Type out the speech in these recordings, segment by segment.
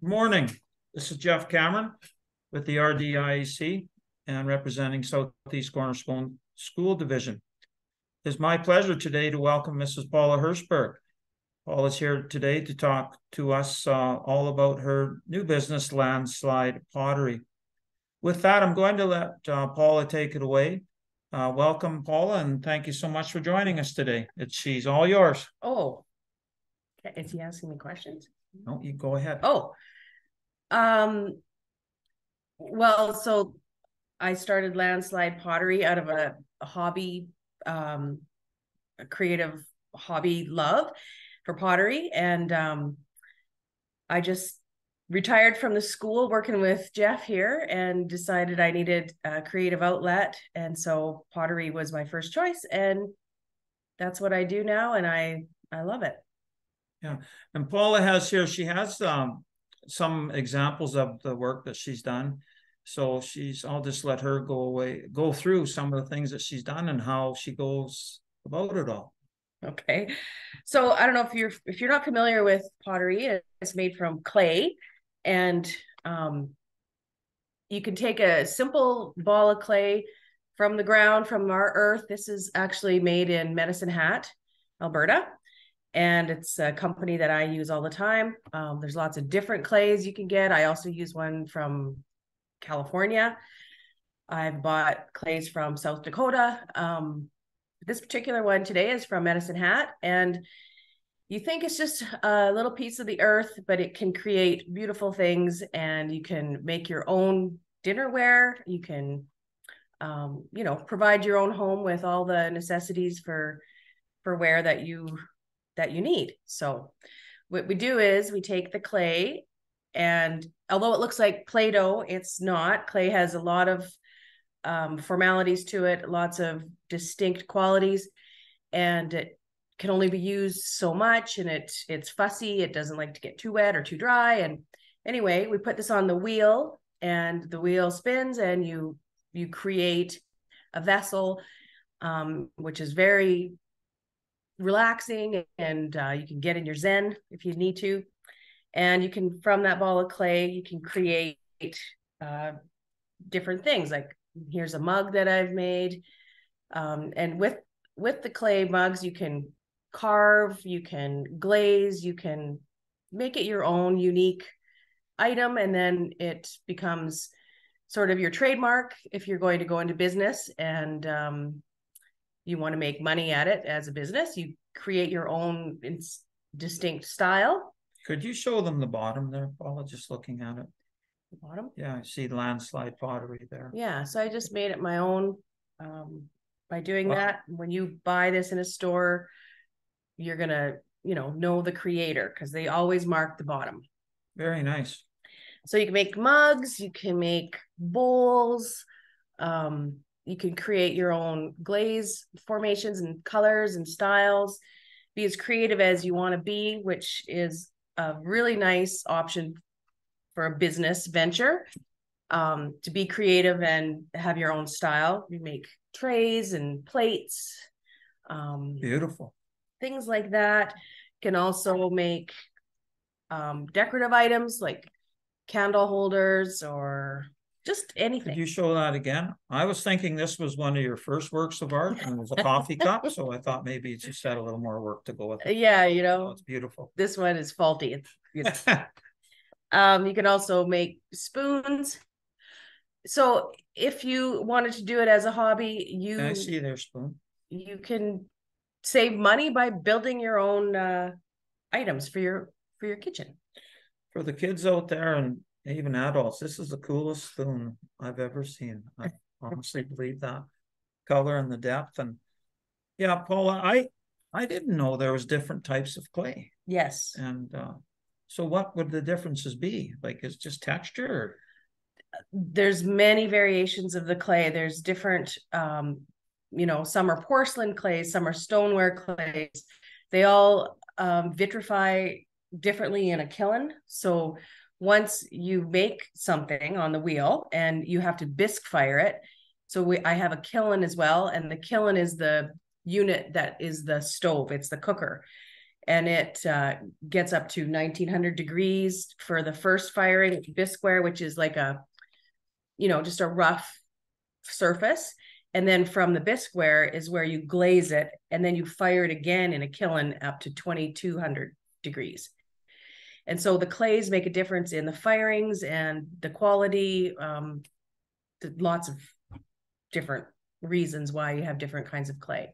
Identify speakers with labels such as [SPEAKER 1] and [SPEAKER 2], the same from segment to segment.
[SPEAKER 1] Morning. This is Jeff Cameron with the RDIEC and representing Southeast Cornerstone School Division. It's my pleasure today to welcome Mrs. Paula Herzberg. Paula is here today to talk to us uh, all about her new business, Landslide Pottery. With that, I'm going to let uh, Paula take it away. Uh, welcome, Paula, and thank you so much for joining us today. It's she's all yours.
[SPEAKER 2] Oh, is he asking me questions?
[SPEAKER 1] No, you go ahead.
[SPEAKER 2] Oh, um, well, so I started landslide pottery out of a, a hobby, um, a creative hobby love for pottery, and um, I just retired from the school working with Jeff here and decided I needed a creative outlet, and so pottery was my first choice, and that's what I do now, and I I love it.
[SPEAKER 1] Yeah, and Paula has here, she has um some examples of the work that she's done. So she's, I'll just let her go away, go through some of the things that she's done and how she goes about it all.
[SPEAKER 2] Okay. So I don't know if you're if you're not familiar with pottery, it's made from clay and um you can take a simple ball of clay from the ground from our earth. This is actually made in Medicine Hat, Alberta and it's a company that I use all the time. Um, there's lots of different clays you can get. I also use one from California. I've bought clays from South Dakota. Um, this particular one today is from Medicine Hat, and you think it's just a little piece of the earth, but it can create beautiful things, and you can make your own dinnerware. You can, um, you know, provide your own home with all the necessities for for ware that you that you need. So what we do is we take the clay and although it looks like Play-Doh, it's not. Clay has a lot of um, formalities to it, lots of distinct qualities, and it can only be used so much and it it's fussy. It doesn't like to get too wet or too dry. And anyway, we put this on the wheel and the wheel spins and you you create a vessel um, which is very relaxing and uh, you can get in your zen if you need to. And you can from that ball of clay you can create uh, different things like here's a mug that i've made. Um, and with with the clay mugs you can carve you can glaze you can make it your own unique item and then it becomes sort of your trademark if you're going to go into business. And um, you want to make money at it as a business, you create your own distinct style.
[SPEAKER 1] Could you show them the bottom there, Paula, just looking at it?
[SPEAKER 2] The bottom?
[SPEAKER 1] Yeah, I see landslide pottery there.
[SPEAKER 2] Yeah, so I just made it my own um, by doing that. When you buy this in a store, you're going to, you know, know the creator because they always mark the bottom.
[SPEAKER 1] Very nice.
[SPEAKER 2] So you can make mugs, you can make bowls, um, you can create your own glaze formations and colors and styles. Be as creative as you want to be which is a really nice option for a business venture. Um, to be creative and have your own style. You make trays and plates
[SPEAKER 1] um, beautiful.
[SPEAKER 2] things like that. Can also make um, decorative items like candle holders or just anything.
[SPEAKER 1] Could you show that again? I was thinking this was one of your first works of art and it was a coffee cup. So I thought maybe it just had a little more work to go with it.
[SPEAKER 2] Yeah, you know,
[SPEAKER 1] oh, it's beautiful.
[SPEAKER 2] This one is faulty. It's, um, you can also make spoons. So if you wanted to do it as a hobby, you
[SPEAKER 1] can I see their spoon.
[SPEAKER 2] You can save money by building your own uh, items for your for your kitchen.
[SPEAKER 1] For the kids out there and even adults, this is the coolest spoon I've ever seen. I honestly believe that color and the depth. And yeah, Paula, I I didn't know there was different types of clay.
[SPEAKER 2] Yes.
[SPEAKER 1] And uh, so what would the differences be? Like it's just texture or?
[SPEAKER 2] There's many variations of the clay. There's different um, you know, some are porcelain clays, some are stoneware clays. They all um, vitrify differently in a kiln. So once you make something on the wheel and you have to bisque fire it. So we i have a kiln as well and the kiln is the unit that is the stove. It's the cooker. And it uh, gets up to 1900 degrees for the first firing bisqueware which is like a you know just a rough surface. And then from the bisqueware is where you glaze it and then you fire it again in a kiln up to 2200 degrees and so the clays make a difference in the firings and the quality um, lots of different reasons why you have different kinds of clay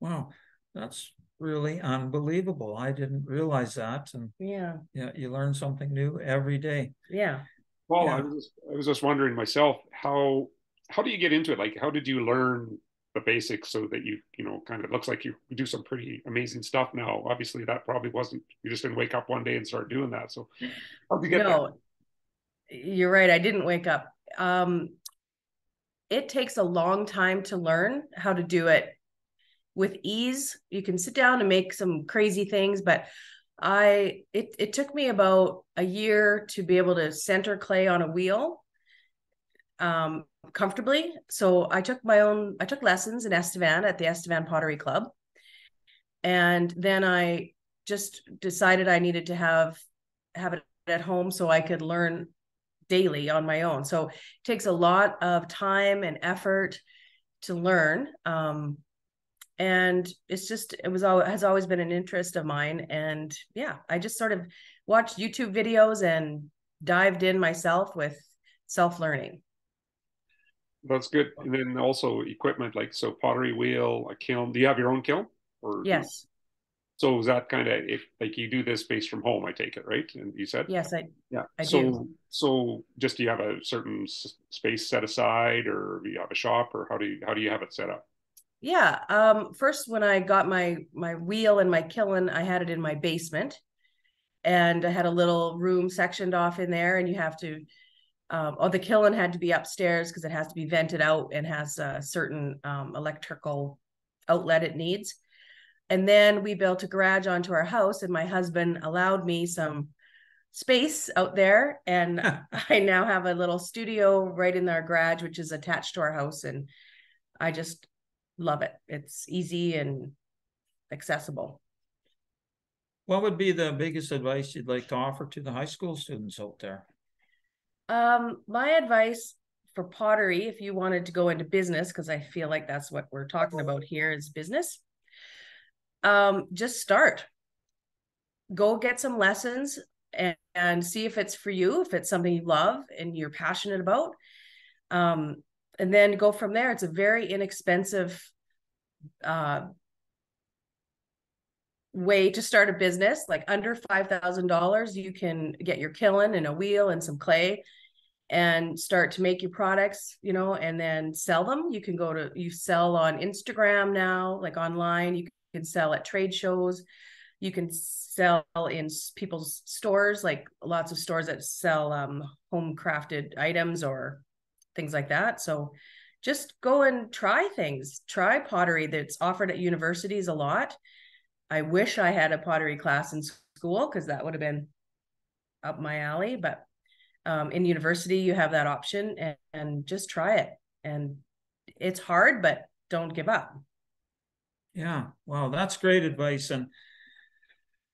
[SPEAKER 1] Wow, that's really unbelievable. I didn't realize that. And
[SPEAKER 2] yeah
[SPEAKER 1] yeah, you learn something new every day.
[SPEAKER 2] yeah
[SPEAKER 3] Well,
[SPEAKER 1] Yeah.
[SPEAKER 3] I was just, I was just wondering myself how how do you get into it? Like, how did you learn the basics so that you you know kind of looks like you, do some pretty amazing stuff now? Obviously, that probably wasn't you just didn't wake up one day and start doing that. So. How did you get
[SPEAKER 2] no. you're right i didn't wake up. Um it takes a long time to learn how to do it. With ease you can sit down and make some crazy things but i it, it took me about a year to be able to center clay on a wheel um comfortably. So i took my own i took lessons in estevan at the estevan pottery club. And then i just decided i needed to have have it at home so i could learn daily on my own. So it takes a lot of time and effort to learn um and it's just it was all has always been an interest of mine. And yeah i just sort of watched youtube videos and dived in myself with self-learning
[SPEAKER 3] That's good. And then also equipment like so pottery wheel, a kiln. Do you have your own kiln? Or
[SPEAKER 2] yes
[SPEAKER 3] So is that kind of if like you do this based from home? I take it right. And you said
[SPEAKER 2] yes i
[SPEAKER 3] Yeah.
[SPEAKER 2] I
[SPEAKER 3] so,
[SPEAKER 2] do.
[SPEAKER 3] so just do you have a certain s- space set aside, or do you have a shop, or how do you how do you have it set up?
[SPEAKER 2] yeah um first when i got my my wheel and my kiln i had it in my basement and i had a little room sectioned off in there and you have to um oh the kiln had to be upstairs because it has to be vented out and has a certain um electrical outlet it needs and then we built a garage onto our house and my husband allowed me some space out there and I now have a little studio right in our garage, which is attached to our house. And I just love it. It's easy and accessible.
[SPEAKER 1] What would be the biggest advice you'd like to offer to the high school students out there?
[SPEAKER 2] Um, my advice for pottery, if you wanted to go into business, because I feel like that's what we're talking about here is business. Um, just start. Go get some lessons and, and see if it's for you, if it's something you love and you're passionate about. Um, and then go from there. It's a very inexpensive uh way to start a business like under $5000 you can get your kiln and a wheel and some clay and start to make your products you know and then sell them. You can go to you sell on instagram now like online. You can sell at trade shows. You can sell in people's stores like lots of stores that sell um home crafted items or things like that. So just go and try things. Try pottery that's offered at universities a lot I wish I had a pottery class in school because that would have been up my alley. But um, in university, you have that option and, and just try it. And it's hard, but don't give up.
[SPEAKER 1] Yeah, wow, that's great advice. And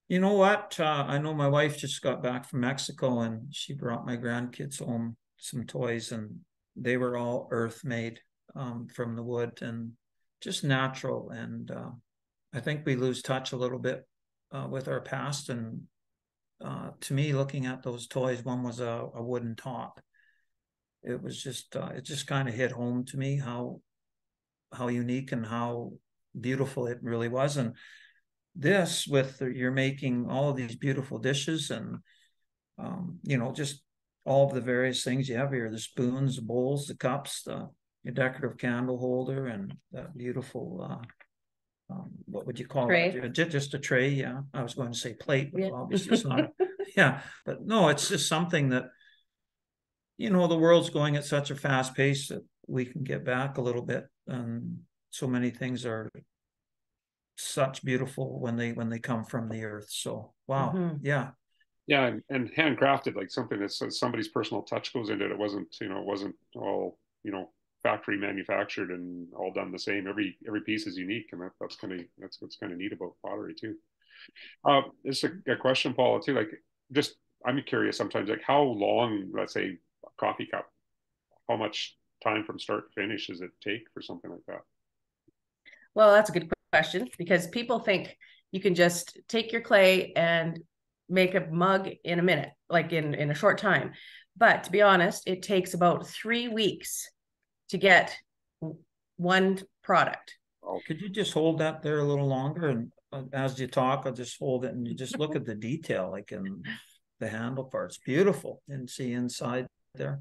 [SPEAKER 1] you know what? Uh, I know my wife just got back from Mexico and she brought my grandkids home some toys and they were all earth made um, from the wood and just natural. And uh, I think we lose touch a little bit uh, with our past. And uh, to me, looking at those toys, one was a, a wooden top. It was just, uh, it just kind of hit home to me how, how unique and how beautiful it really was. And this, with you're making all of these beautiful dishes and, um, you know, just all of the various things you have here the spoons, the bowls, the cups, the your decorative candle holder, and that beautiful. Uh, um, what would you call
[SPEAKER 2] Tray.
[SPEAKER 1] it? Ju- Just a tray, yeah. I was going to say plate, but
[SPEAKER 2] Yeah.
[SPEAKER 1] obviously it's not. yeah, but no, it's just something that, you know, the world's going at such a fast pace that we can get back a little bit, and so many things are such beautiful when they when they come from the earth. So wow,
[SPEAKER 2] Mhm.
[SPEAKER 1] yeah,
[SPEAKER 3] Yeah, and, and handcrafted, like something that says somebody's personal touch goes into it. It wasn't, you know, it wasn't all, you know, factory manufactured and all done the same. Every every piece is unique, and that, that's kind of that's what's kind of neat about pottery too. Uh, is a, a question, Paula, too. Like, just I'm curious sometimes, like how long, let's say, a coffee cup, how much time from start to finish does it take for something like that?
[SPEAKER 2] Well, that's a good question because people think you can just take your clay and make a mug in a minute, like in in a short time. But to be honest, it takes about three weeks to get one product.
[SPEAKER 1] Oh, could you just hold that there a little longer and uh, as you talk, I'll just hold it and you just look at the detail, like in the handle parts, beautiful and see inside there.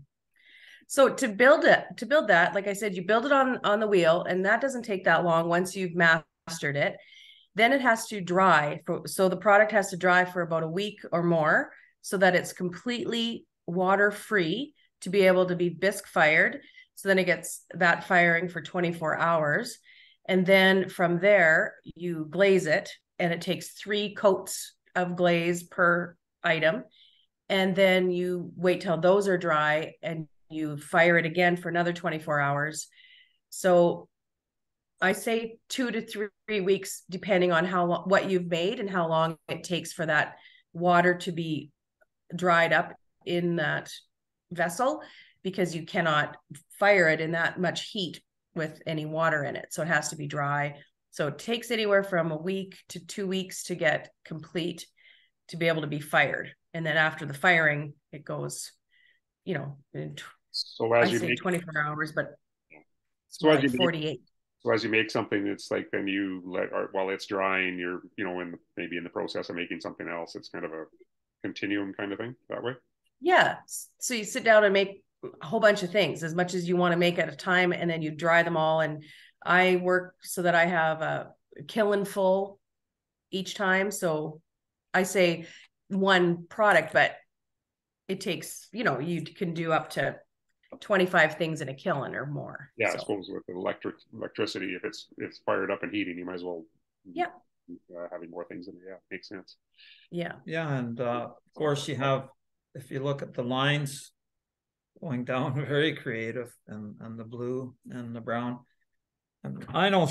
[SPEAKER 2] So to build it, to build that, like I said, you build it on on the wheel, and that doesn't take that long once you've mastered it. Then it has to dry. For, so the product has to dry for about a week or more, so that it's completely water free to be able to be bisque fired. So then it gets that firing for 24 hours. And then from there, you glaze it, and it takes three coats of glaze per item. And then you wait till those are dry and you fire it again for another 24 hours. So I say two to three weeks, depending on how what you've made and how long it takes for that water to be dried up in that vessel, because you cannot fire it in that much heat with any water in it. So it has to be dry. So it takes anywhere from a week to two weeks to get complete to be able to be fired. And then after the firing, it goes, you know, in
[SPEAKER 3] So as
[SPEAKER 2] I
[SPEAKER 3] you
[SPEAKER 2] say
[SPEAKER 3] make,
[SPEAKER 2] 24 hours, but
[SPEAKER 3] so as
[SPEAKER 2] like
[SPEAKER 3] you make,
[SPEAKER 2] 48.
[SPEAKER 3] so as you make something, it's like then you let, while it's drying, you're, you know, in the, maybe in the process of making something else. It's kind of a continuum kind of thing that way.
[SPEAKER 2] Yeah. So you sit down and make a whole bunch of things as much as you want to make at a time, and then you dry them all. And I work so that I have a kiln full each time. So I say one product, but it takes, you know, you can do up to 25 things in a kiln or more.
[SPEAKER 3] Yeah, I suppose with electric electricity, if it's it's fired up and heating, you might as well.
[SPEAKER 2] Yeah.
[SPEAKER 3] Uh, having more things in it, yeah, makes sense.
[SPEAKER 2] yeah.
[SPEAKER 1] Yeah, and uh, of course you have, if you look at the lines going down, very creative and, and the blue and the brown. And I know,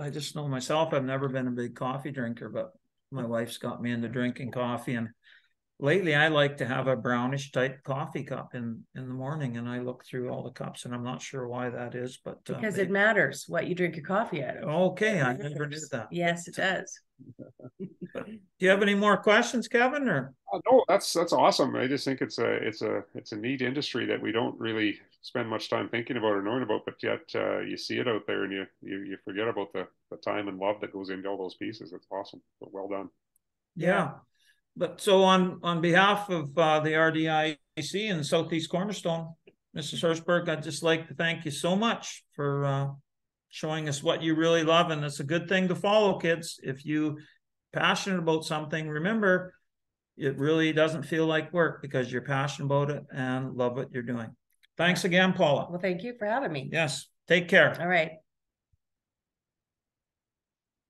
[SPEAKER 1] I just know myself, I've never been a big coffee drinker, but my wife's got me into drinking coffee and lately I like to have a brownish type coffee cup in, in the morning and I look through all the cups and I'm not sure why that is, but. uh,
[SPEAKER 2] Because it matters what you drink your coffee out of.
[SPEAKER 1] Okay, I never knew that.
[SPEAKER 2] Yes, it does.
[SPEAKER 1] Do you have any more questions, Kevin, or?
[SPEAKER 3] Uh, no, that's that's awesome. I just think it's a it's a it's a neat industry that we don't really spend much time thinking about or knowing about, but yet uh, you see it out there and you, you you forget about the the time and love that goes into all those pieces. It's awesome. But well done.
[SPEAKER 1] Yeah, but so on, on behalf of uh, the RDIC and Southeast Cornerstone, Mrs. Herzberg, I'd just like to thank you so much for uh, showing us what you really love, and it's a good thing to follow, kids. If you passionate about something, remember, it really doesn't feel like work because you're passionate about it and love what you're doing. Thanks again, Paula.
[SPEAKER 2] Well, thank you for having me.
[SPEAKER 1] Yes, take care.
[SPEAKER 2] All right.